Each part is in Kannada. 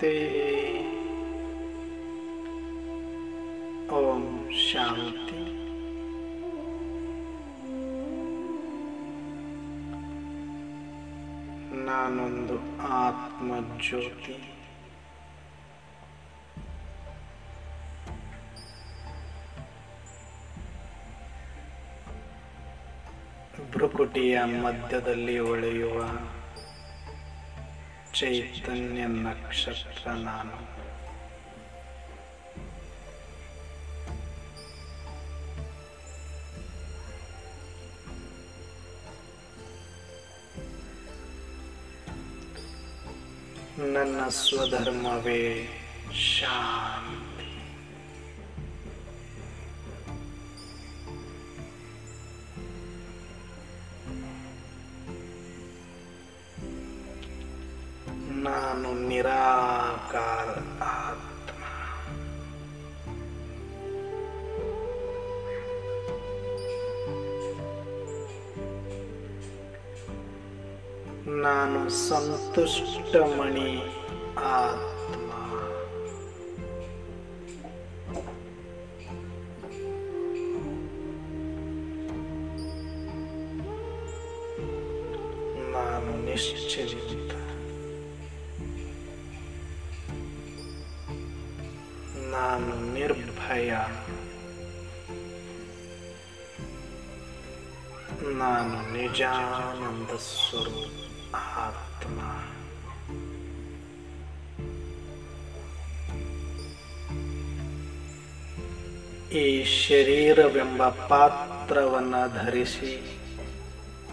ಶಾಂತಿ ಓಂ ಶಾಂತಿ ನಾನೊಂದು ಆತ್ಮಜ್ಯೋತಿ ಭ್ರುಕುಟಿಯ ಮಧ್ಯದಲ್ಲಿ ಹೊಳೆಯುವ ಚೈತನ್ಯ ನಕ್ಷತ್ರ ನಾನು ನನ್ನ ಸ್ವಧರ್ಮವೇ ಶಾಂತಿ. ನಾನು ನಿಶ್ಚಿಂತ ನಾನು ನಿರ್ಭಯ ನಾನು ನಿಜಾನಂದ ಸ್ವರೂಪ ಆತ್ಮ ಈ ಶರೀರವೆಂಬ ಪಾತ್ರವನ್ನು ಧರಿಸಿ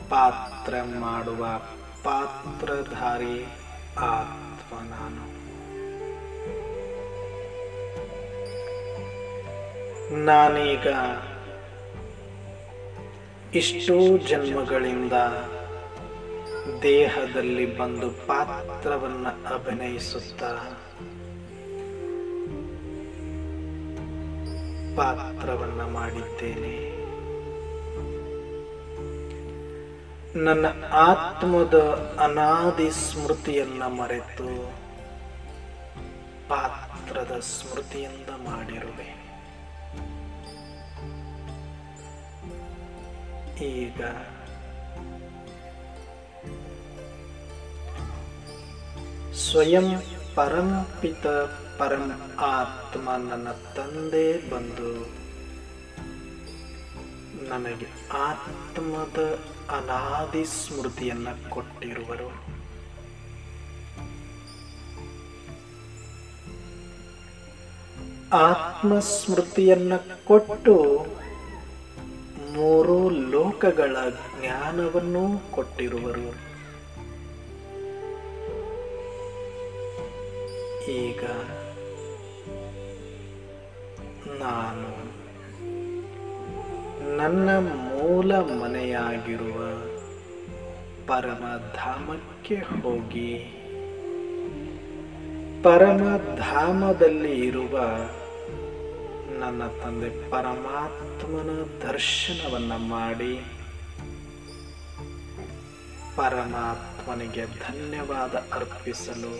ಪಾತ್ರ ಮಾಡುವ ಪಾತ್ರಧಾರಿ ಆತ್ಮ ನಾನು ನಾನೀಗ ಇಷ್ಟು ಜನ್ಮಗಳಿಂದ ದೇಹದಲ್ಲಿ ಬಂದು ಪಾತ್ರವನ್ನು ಅಭಿನಯಿಸುತ್ತಾ ಪಾತ್ರವನ್ನ ಮಾಡಿದ್ದೇನೆ. ನನ್ನ ಆತ್ಮದ ಅನಾದಿ ಸ್ಮೃತಿಯನ್ನ ಮರೆತು ಪಾತ್ರದ ಸ್ಮೃತಿಯಿಂದ ಮಾಡಿರುವೆ. ಈಗ ಸ್ವಯಂ ಪರಂಪಿತ ಪರಂ ಆತ್ಮ ನನ್ನ ತಂದೆ ಬಂದು ನನಗೆ ಆತ್ಮದ ಅನಾದಿ ಸ್ಮೃತಿಯನ್ನು ಕೊಟ್ಟಿರುವರು. ಆತ್ಮಸ್ಮೃತಿಯನ್ನು ಕೊಟ್ಟು ಮೂರು ಲೋಕಗಳ ಜ್ಞಾನವನ್ನು ಕೊಟ್ಟಿರುವರು. ಈಗ ನಾನು ನನ್ನ ಮೂಲ ಮನೆಯಾಗಿರುವ ಪರಮಧಾಮಕ್ಕೆ ಹೋಗಿ. ಪರಮಧಾಮದಲ್ಲಿ ಇರುವ ನನ್ನ ತಂದೆ ಪರಮಾತ್ಮನ ದರ್ಶನವನ್ನ ಮಾಡಿ ಪರಮಾತ್ಮನಿಗೆ ಧನ್ಯವಾದ ಅರ್ಪಿಸಲು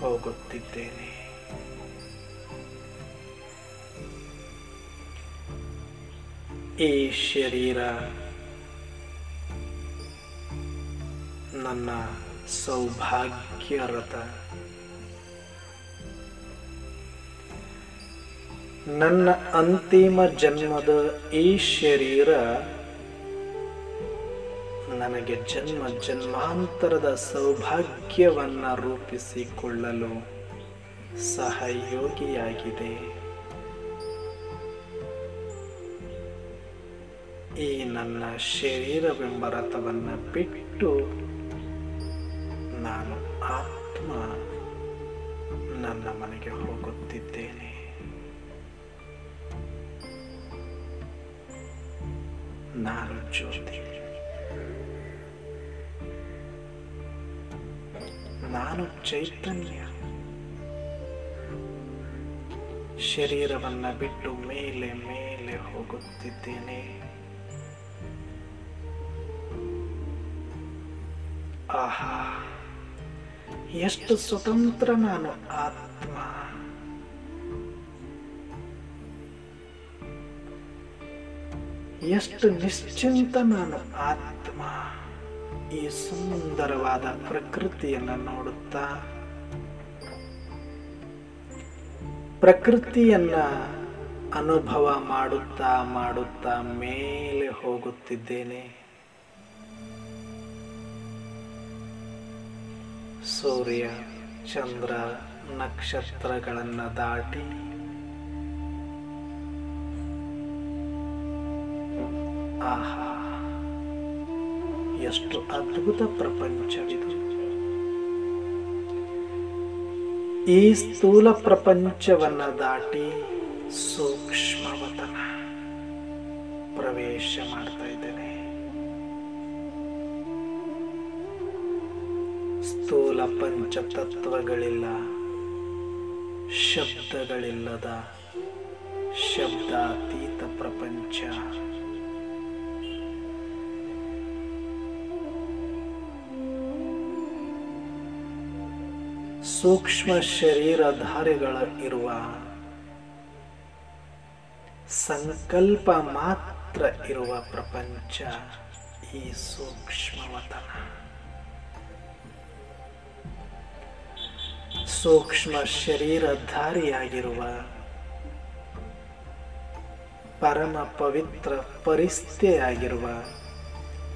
ಹೋಗುತ್ತಿದ್ದೇನೆ. ಈ ಶರೀರ ನನ್ನ ಸೌಭಾಗ್ಯರಥ. ನನ್ನ ಅಂತಿಮ ಜನ್ಮದ ಈ ಶರೀರ ನನಗೆ ಜನ್ಮ ಜನ್ಮಾಂತರದ ಸೌಭಾಗ್ಯವನ್ನು ರೂಪಿಸಿಕೊಳ್ಳಲು ಸಹಯೋಗಿಯಾಗಿದೆ. ಈ ನನ್ನ ಶರೀರವೆಂಬ ರಥವನ್ನು ಬಿಟ್ಟು ನಾನು ಆತ್ಮ ನನ್ನ ಮನೆಗೆ ಹೋಗುತ್ತಿದ್ದೇನೆ. ನಾನು ಜ್ಯೋತಿ. ನಾನು ಚೈತನ್ಯ. ಶರೀರವನ್ನು ಬಿಟ್ಟು ಮೇಲೆ ಮೇಲೆ ಹೋಗುತ್ತಿದ್ದೇನೆ. ಆಹಾ, ಎಷ್ಟು ಸ್ವತಂತ್ರ ನಾನು ಆತ್ಮ. ಎಷ್ಟು ನಿಶ್ಚಿಂತ ನಾನು ಆತ್ಮ. ಈ ಸುಂದರವಾದ ಪ್ರಕೃತಿಯನ್ನು ನೋಡುತ್ತಾ, ಪ್ರಕೃತಿಯನ್ನ ಅನುಭವ ಮಾಡುತ್ತಾ ಮಾಡುತ್ತಾ ಮೇಲೆ ಹೋಗುತ್ತಿದ್ದೇನೆ. ಸೂರ್ಯ, ಚಂದ್ರ, ನಕ್ಷತ್ರಗಳನ್ನು ದಾಟಿ. ಆಹಾ, ಎಷ್ಟು ಅದ್ಭುತ ಪ್ರಪಂಚವಿದು. ಈ ಸ್ಥೂಲ ಪ್ರಪಂಚವನ್ನು ದಾಟಿ ಸೂಕ್ಷ್ಮವತನ ಪ್ರವೇಶ ಮಾಡ್ತಾ ಇದ್ದೇನೆ. ಸ್ಥೂಲ ಪಂಚತತ್ವಗಳಿಲ್ಲ ಶಬ್ದಗಳಿಲ್ಲದ ಶಬ್ದಾತೀತ ಪ್ರಪಂಚ. ಸೂಕ್ಷ್ಮ ಶರೀರಧಾರಿಗಳ ಇರುವ ಸಂಕಲ್ಪ ಮಾತ್ರ ಇರುವ ಪ್ರಪಂಚ ಈ ಸೂಕ್ಷ್ಮವತನ. ಸೂಕ್ಷ್ಮ ಶರೀರಧಾರಿಯಾಗಿರುವ ಪರಮ ಪವಿತ್ರ ಪರಿಸ್ಥೆಯಾಗಿರುವ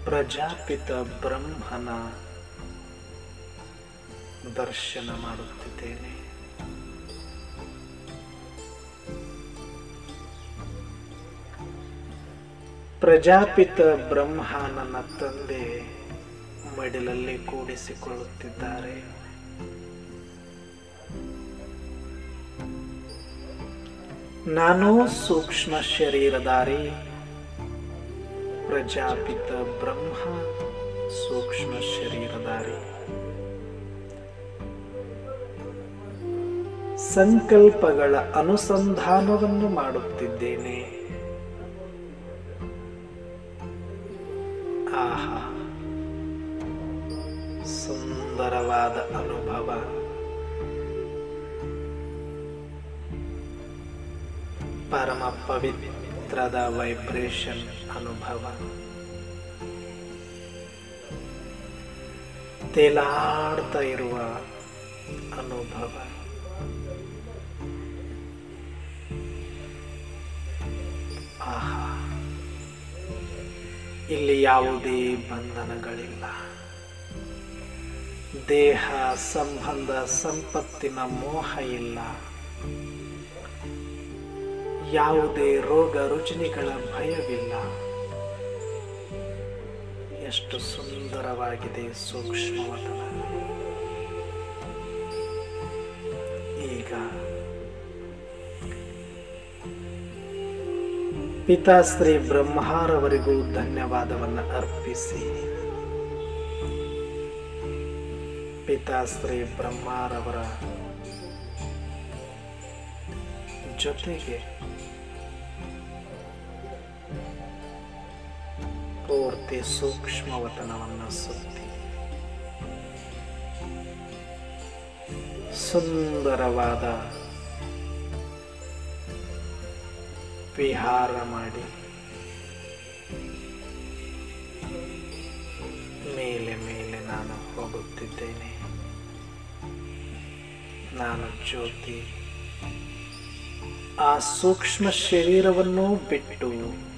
ಪ್ರಜಾಪಿತ ಬ್ರಹ್ಮನ ದರ್ಶನ ಮಾಡುತ್ತಿದ್ದೇನೆ. ಪ್ರಜಾಪಿತ ಬ್ರಹ್ಮ ನನ್ನ ತಂದೆ ಮಡಿಲಲ್ಲಿ ಕೂಡಿಸಿಕೊಳ್ಳುತ್ತಿದ್ದಾರೆ. ನಾನು ಸೂಕ್ಷ್ಮ ಶರೀರಧಾರಿ ಪ್ರಜಾಪಿತ ಬ್ರಹ್ಮ ಸೂಕ್ಷ್ಮ ಶರೀರಧಾರಿ. ಸಂಕಲ್ಪಗಳ ಅನುಸಂಧಾನವನ್ನು ಮಾಡುತ್ತಿದ್ದೇನೆ. ಆಹಾ ಸುಂದರವಾದ ಅನುಭವ. ಪರಮ ಪವಿತ್ರದ ವೈಬ್ರೇಷನ್ ಅನುಭವ. ತೇಲಾಡ್ತಾ ಇರುವ ಅನುಭವ. ಆಹಾ. ಇಲ್ಲಿ ಯಾವುದೇ ಬಂಧನಗಳಿಲ್ಲ. ದೇಹ, ಸಂಬಂಧ, ಸಂಪತ್ತಿನ ಮೋಹ ಇಲ್ಲ. ಯಾವುದೇ ರೋಗ ರುಚಿನಿಗಳ ಭಯವಿಲ್ಲ. ಎಷ್ಟು ಸುಂದರವಾಗಿದೆ ಸೂಕ್ಷ್ಮವತನ ಈಗ ಪಿತಾಶ್ರೀ ಬ್ರಹ್ಮಾರವರಿಗೂ ಧನ್ಯವಾದವನ್ನು ಅರ್ಪಿಸಿ. ಪಿತಾಶ್ರೀ ಬ್ರಹ್ಮಾರವರ ಜೊತೆಗೆ ಪೂರ್ತಿ ಸೂಕ್ಷ್ಮವತನವನ್ನು ಸುತ್ತಿ. ಸುಂದರವಾದ ವಿಹಾರ ಮಾಡಿ ಮೇಲೆ ಮೇಲೆ ನಾನು ಹೋಗುತ್ತಿದ್ದೇನೆ. ನಾನು ಜ್ಯೋತಿ. ಆ ಸೂಕ್ಷ್ಮ ಶರೀರವನ್ನು ಬಿಟ್ಟು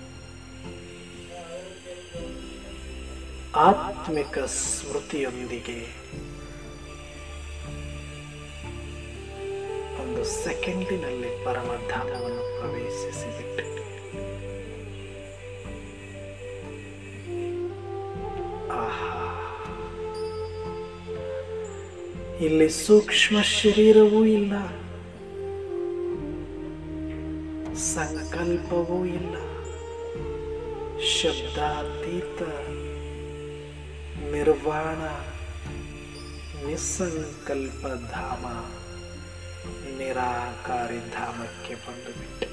ಆತ್ಮಿಕ ಸ್ಮೃತಿಯೊಂದಿಗೆ ಒಂದು ಸೆಕೆಂಡಿನಲ್ಲಿ ಪರಮಧಾಮವನ್ನು ಪ್ರವೇಶಿಸಿಬಿಟ್ಟೆ. ಆಹಾ. ಇಲ್ಲಿ ಸೂಕ್ಷ್ಮ ಶರೀರವೂ ಇಲ್ಲ. ಸಂಕಲ್ಪವೂ ಇಲ್ಲ. ಶಬ್ದಾತೀತ ನಿರ್ವಾಣ ನಿಸ್ಸಂಕಲ್ಪ ಧಾಮ ನಿರಾಕಾರಿ ಧಾಮಕ್ಕೆ ಬಂದು ಬಿಟ್ಟೆ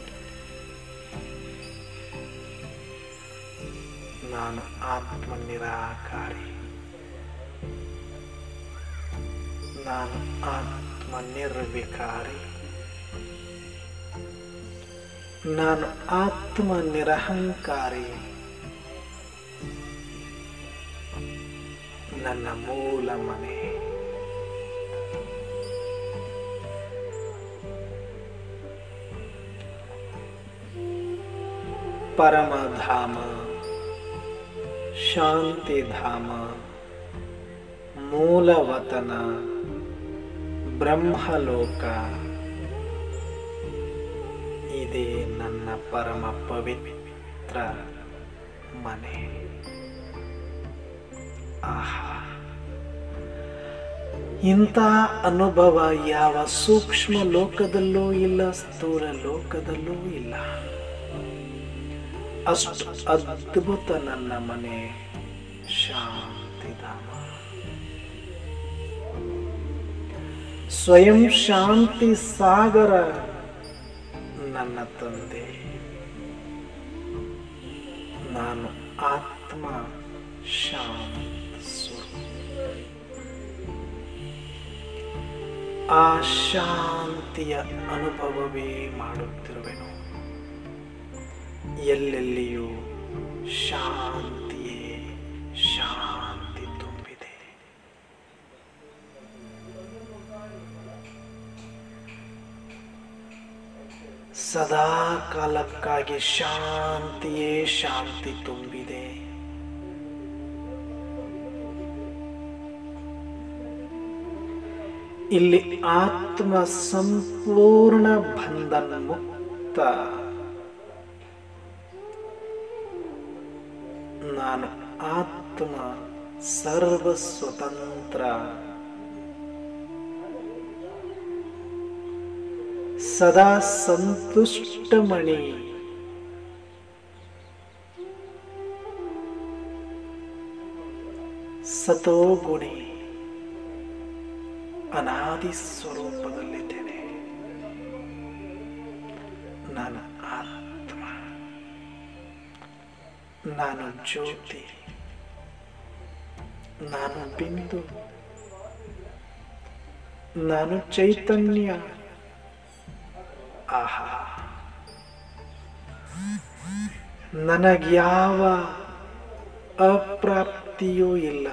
ನಾನು ಆತ್ಮ ನಿರಾಕಾರಿ ನಾನು ಆತ್ಮ ನಿರ್ವಿಕಾರಿ ನಾನು ಆತ್ಮ ನಿರಹಂಕಾರಿ ನನ್ನ ಮೂಲ ಮನೆ. ಪರಮಧಾಮ ಶಾಂತಿಧಾಮ ಮೂಲವತನ ಬ್ರಹ್ಮಲೋಕ. ಇದೇ ನನ್ನ ಪರಮ ಪವಿತ್ರ ಮನೆ. ಆಹಾ. ಇಂಥ ಅನುಭವ ಯಾವ ಸೂಕ್ಷ್ಮ ಲೋಕದಲ್ಲೂ ಇಲ್ಲ, ಸ್ಥೂಲ ಲೋಕದಲ್ಲೂ ಇಲ್ಲ. ಅಷ್ಟು ಅದ್ಭುತ ನನ್ನ ಮನೆ ಶಾಂತಿಧಾಮ. ಸ್ವಯಂ ಶಾಂತಿ ಸಾಗರ ನನ್ನ ತಂದೆ. ನಾನು ಆತ್ಮ ಶಾಂತ. ಆ ಶಾಂತಿಯ ಅನುಭವವೇ ಮಾಡುತ್ತಿರುವೆನು. ಎಲ್ಲೆಲ್ಲಿಯೂ ಶಾಂತಿಯೇ ಶಾಂತಿ ತುಂಬಿದೆ. ಸದಾ ಕಾಲಕ್ಕಾಗಿ ಶಾಂತಿಯೇ ಶಾಂತಿ ತುಂಬಿದೆ. ಇಲ್ಲಿ ಆತ್ಮ ಸಂಪೂರ್ಣ ಬಂಧನ ಮುಕ್ತ ನಾನು ಆತ್ಮ ಸರ್ವ ಸ್ವತಂತ್ರ ಸದಾ ಸಂತುಷ್ಟಮಣಿ. ಸತೋಗುಣಿ. ಅನಾದಿ ಸ್ವರೂಪದಲ್ಲಿದ್ದೇನೆ. ನಾನು ಆತ್ಮ. ನಾನು ಜ್ಯೋತಿ. ನಾನು ಬಿಂದು. ನಾನು ಚೈತನ್ಯ. ಆಹಾ. ನನಗ್ಯಾವ ಅಪ್ರಾಪ್ತಿಯೂ ಇಲ್ಲ.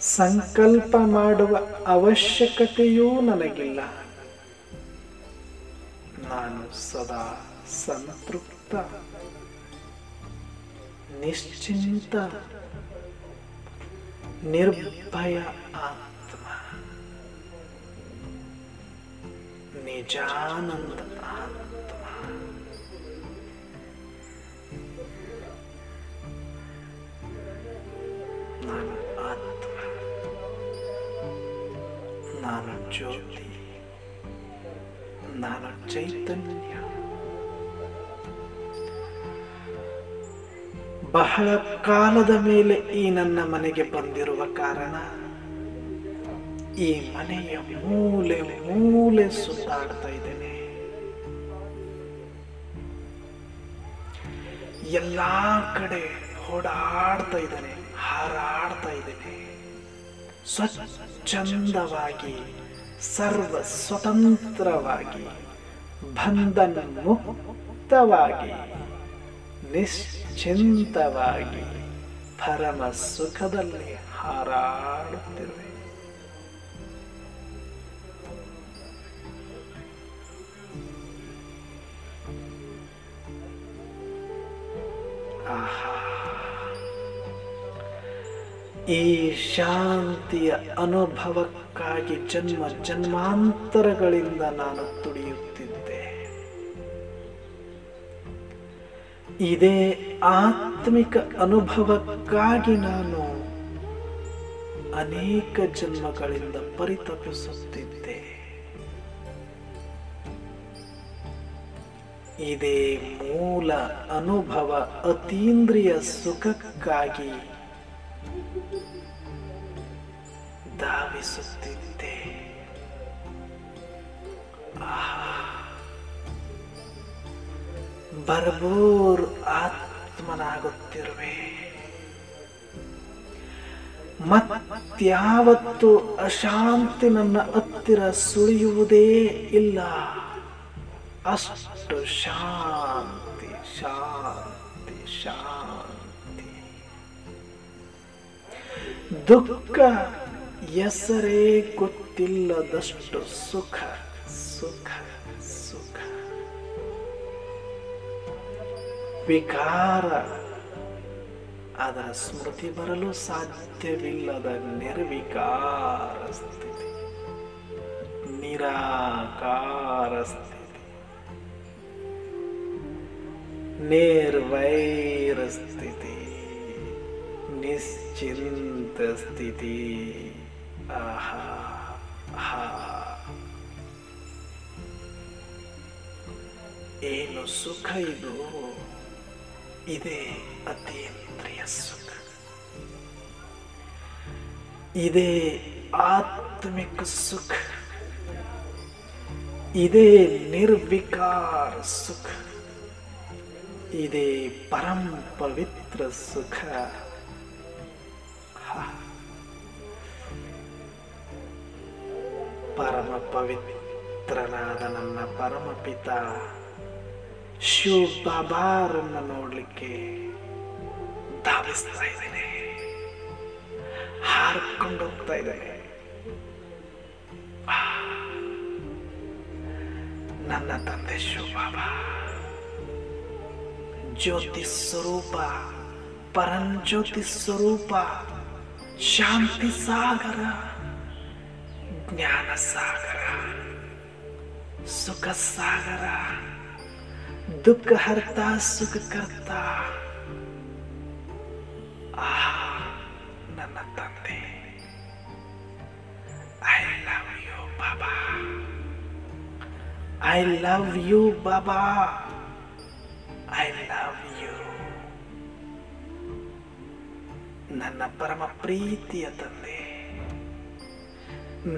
ಸಂಕಲ್ಪ ಮಾಡುವ ಅವಶ್ಯಕತೆಯೂ ನನಗಿಲ್ಲ. ನಾನು ಸದಾ ಸಂತೃಪ್ತ ನಿಶ್ಚಿಂತ ನಿರ್ಭಯ ಆತ್ಮ. ನಿಜಾನಂದ ಚೈತನ್ಯ. ಬಹಳ ಕಾಲದ ಮೇಲೆ ಈ ನನ್ನ ಮನೆಗೆ ಬಂದಿರುವ ಕಾರಣ ಈ ಮನೆಯ ಮೂಲೆ ಮೂಲೆ ಸುತ್ತಾಡ್ತಾ ಇದ್ದೇನೆ. ಎಲ್ಲಾ ಕಡೆ ಓಡಾಡ್ತಾ ಇದ್ದೇನೆ, ಹಾರಾಡ್ತಾ ಇದ್ದೇನೆ. ಸ್ವಚ್ಛಂದವಾಗಿ ಸರ್ವ ಸ್ವತಂತ್ರವಾಗಿ ಬಂಧನ ಮುಕ್ತವಾಗಿ ನಿಶ್ಚಿಂತವಾಗಿ ಪರಮ ಸುಖದಲ್ಲಿ ಹಾರಾಡುತ್ತಿರುವೆ ಈ ಶಾಂತಿಯ ಅನುಭವಕ್ಕಾಗಿ ಜನ್ಮ ಜನ್ಮಾಂತರಗಳಿಂದ ನಾನು ತುಡಿಯುತ್ತಿದ್ದೆ ಇದೇ ಆತ್ಮಿಕ ಅನುಭವಕ್ಕಾಗಿ ನಾನು ಅನೇಕ ಜನ್ಮಗಳಿಂದ ಪರಿತಪಿಸುತ್ತಿದ್ದೆ ಇದೇ ಮೂಲ ಅನುಭವ ಅತೀಂದ್ರಿಯ ಸುಖಕ್ಕಾಗಿ ಧಾವಿಸುತ್ತಿದ್ದೆ ಆಹಾ. ಭರ್ಭೂರ್ ಆತ್ಮನಾಗುತ್ತಿರುವೆ. ಮತ್ಯಾವತ್ತು ಅಶಾಂತಿ ನನ್ನ ಹತ್ತಿರ ಸುಳಿಯುವುದೇ ಇಲ್ಲ. ಅಷ್ಟು ಶಾಂತಿ ಶಾಂತಿ ಶಾಂತಿ. ದುಃಖ ಹೆಸರೇ ಗೊತ್ತಿಲ್ಲದಷ್ಟು ಸುಖ ಸುಖ. ವಿಕಾರ ಅದರ ಸ್ಮೃತಿ ಬರಲು ಸಾಧ್ಯವಿಲ್ಲದ ನಿರ್ವಿಕಾರ ಸ್ಥಿತಿ. ನಿರಾಕಾರ ಸ್ಥಿತಿ. ನಿರ್ವೈರ ಸ್ಥಿತಿ. ನಿಶ್ಚಿಂತ ಸ್ಥಿತಿ. ಆಹಾ. ಏನು ಸುಖ ಇದು? ಇದೇ ಅತೀಂದ್ರಿಯ ಸುಖ ಇದೇ ಆತ್ಮಿಕ ಸುಖ ಇದೇ ನಿರ್ವಿಕಾರ ಸುಖ ಇದೇ ಪರಂ ಪವಿತ್ರ ಸುಖ ಹ. ಪರಮ ಪವಿತ್ರನಾದ ನನ್ನ ಪರಮ ಪಿತ ಶಿವ ಬಾಬಾರನ್ನ ನೋಡ್ಲಿಕ್ಕೆ ಧಾವಿಸ್ತಾ ಇದ್ದೇನೆ. ಹಾರ್ಕೊಂಡು ಹೋಗ್ತಾ ಇದ್ದೇನೆ. ನನ್ನ ತಂದೆ ಶಿವ ಬಾಬಾ ಜ್ಯೋತಿ ಸ್ವರೂಪ, ಪರಂಜ್ಯೋತಿ ಸ್ವರೂಪ, ಶಾಂತಿ ಸಾಗರ, ಜ್ಞಾನ ಸಾಗರ, ಸುಖ ಸಾಗರ. ದುಃಖ ಹರ್ತ ಸುಖ ಕರ್ತ ಆ, ನನ್ನ ತಂದೆ. ಐ ಲವ್ ಯು ಬಾಬಾ ಐ ಲವ್ ಯು ಬಾಬಾ ಐ ಲವ್ ಯು ನನ್ನ ಪರಮ ಪ್ರೀತಿಯ ತಂದೆ.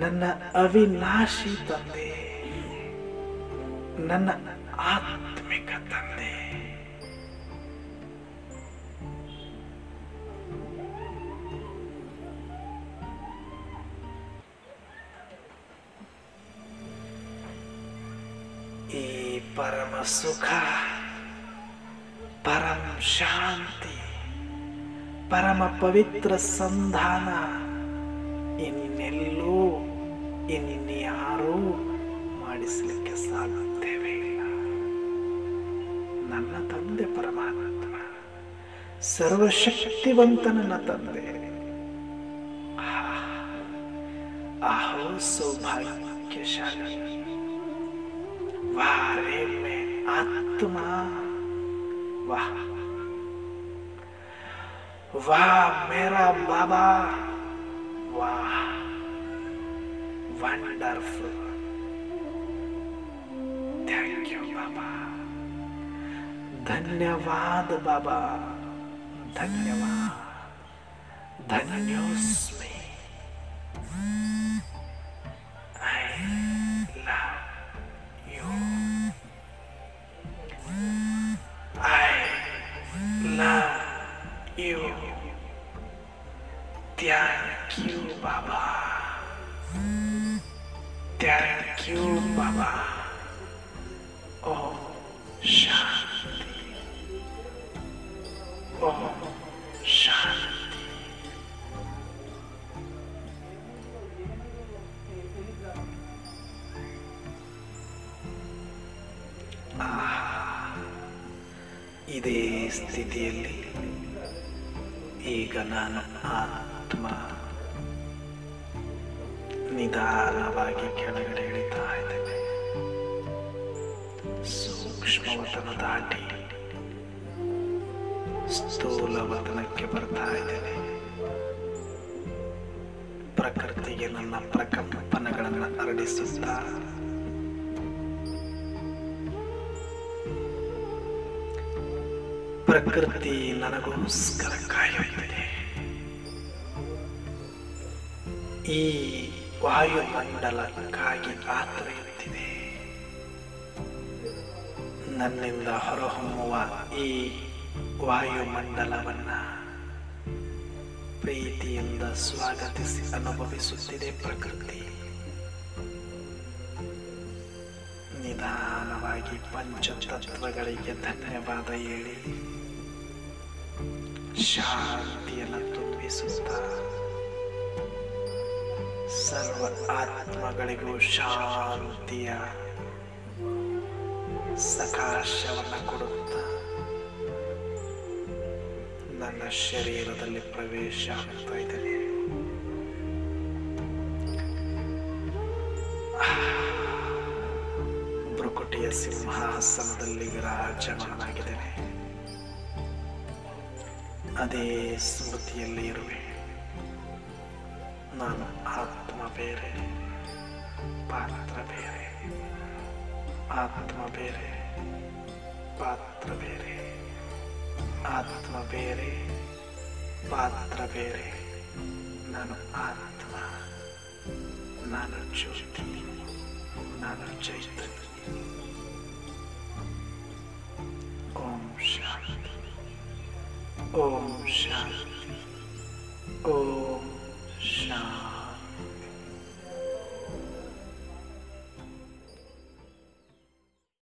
ನನ್ನ ಅವಿನಾಶಿ ತಂದೆ. ನನ್ನ ಆತ್ಮಿಕ ತಂದೆ. ಈ ಪರಮ ಸುಖ, ಪರಮ ಶಾಂತಿ, ಪರಮ ಪವಿತ್ರ ಸಂಧಾನ ಇನ್ನೆಲ್ಲೂ ಇನ್ಯಾರೂ ಮಾಡಿಸಲಿಕ್ಕೆ ಸಾಧ್ಯ. ನನ್ನ ತಂದೆ ಪರಮಾತ್ಮ ಸರ್ವಶಕ್ತಿವಂತ ನನ್ನ ತಂದೆ ಆಹ್, ಅಹೋ ಸೌಭಾಗ್ಯಶಾಲಿ ವಾರೇ ಮೇ ಆತ್ಮ ವಾಹ वाह मेरा बाबा वाह वंडरफुल थैंक यू बाबा धन्यवाद बाबा धन्यवाद धन्योस्मि ಸ್ಥಿತಿಯಲ್ಲಿ ಈಗ ನಾನು ಆತ್ಮ ನಿಧಾನವಾಗಿ ಕೆಳಗಡೆ ಇಳಿತಾ ಇದ್ದೇನೆ. ಸೂಕ್ಷ್ಮವತನ ದಾಟಿ ಸ್ಥೂಲವತನಕ್ಕೆ ಬರ್ತಾ ಇದ್ದೇನೆ. ಪ್ರಕೃತಿಗೆ ನನ್ನ ಪ್ರಕಂಪನಗಳನ್ನು ಹರಡಿಸುತ್ತಾ ಪ್ರಕೃತಿ ನನಗೋಸ್ಕರ ಕಾಯುತ್ತಿದೆ. ಈ ವಾಯುಮಂಡಲಕ್ಕಾಗಿ ಆತರೆಯುತ್ತಿದೆ ನನ್ನಿಂದ ಹೊರಹೊಮ್ಮುವ ಈ ವಾಯುಮಂಡಲವನ್ನ ಪ್ರೀತಿಯಿಂದ ಸ್ವಾಗತಿಸಿ ಅನುಭವಿಸುತ್ತಿದೆ ಪ್ರಕೃತಿ. ನಿಧಾನವಾಗಿ ಪಂಚತತ್ವಗಳಿಗೆ ಧನ್ಯವಾದ ಹೇಳಿ. ಶಾಂತಿಯನ್ನು ತುಂಬಿಸುತ್ತಾ ಸರ್ವ ಆತ್ಮಗಳಿಗೂ ಶಾಂತಿಯ ಸಕಾಶವನ್ನು ಕೊಡುತ್ತಾ ನನ್ನ ಶರೀರದಲ್ಲಿ ಪ್ರವೇಶ ಆಗ್ತಾ ಇದ್ದೇನೆ ಭ್ರುಕುಟಿಯ ಸಿಂಹಾಸನದಲ್ಲಿ ವಿರಾಜಮಾನಾಗಿದ್ದೇನೆ ಅದೇ ಸ್ಮೃತಿಯಲ್ಲಿ ಇರುವೆ ನಾನು ಆತ್ಮ ಬೇರೆ ಪಾತ್ರ ಬೇರೆ ಆತ್ಮ ಬೇರೆ ಪಾತ್ರ ಬೇರೆ ಆತ್ಮ ಬೇರೆ ಪಾತ್ರ ಬೇರೆ ನಾನು ಆತ್ಮ ನಾನು ಜ್ಯೋತಿ ನಾನು ಚೈತನ್ಯ Om Shanti.